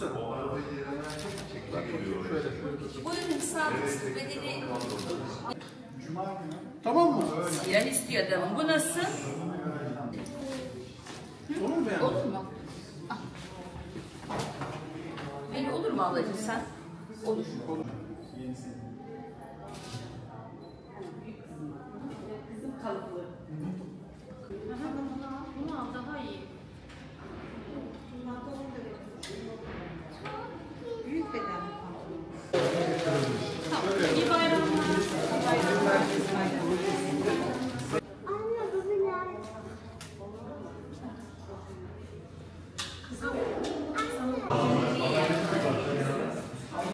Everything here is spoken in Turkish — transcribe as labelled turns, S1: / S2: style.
S1: sana. Bak, şöyle şöyle.
S2: Boyunun kısaltması bedeni
S1: Tamam mı?
S2: siyah istiyor adamım. Bu nasıl?
S1: Olur mu beğendin?
S2: Olur mu? Al. Beni olur mu ablacığım sen? Olur.
S1: Olur.
S2: Kızım kalıplı.
S3: Okay. Awesome.